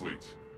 complete.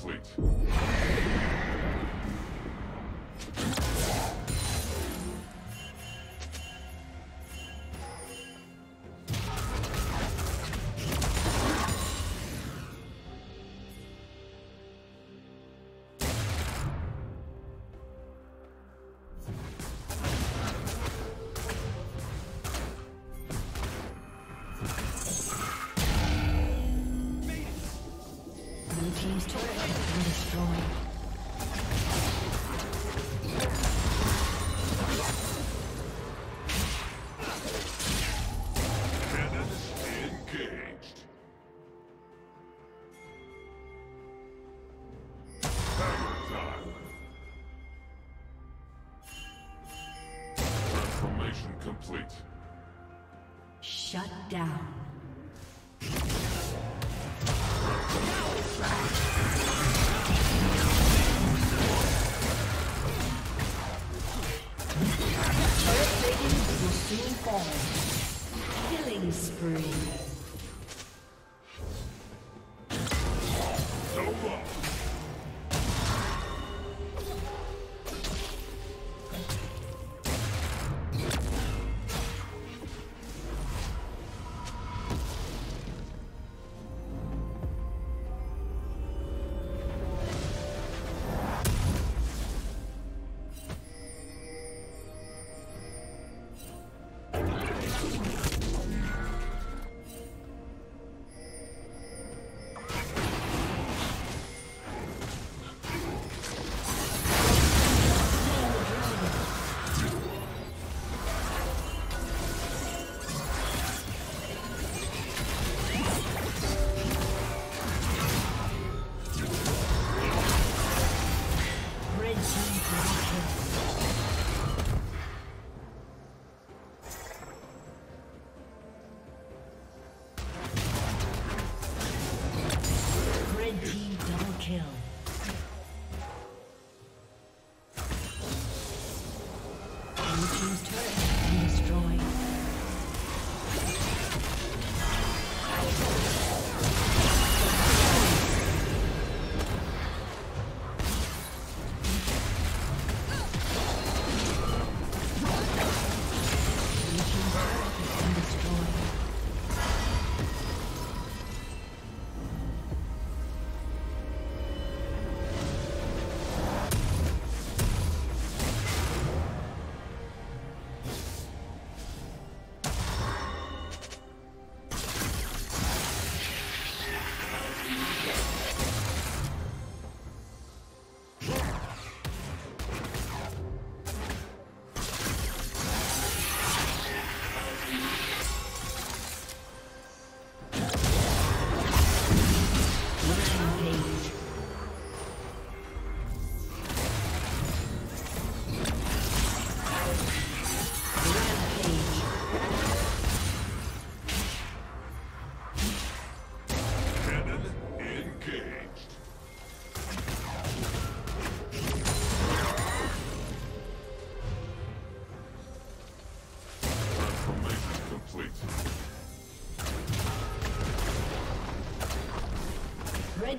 Complete. Complete. Shut down. Turret plating will soon fall. Killing spree.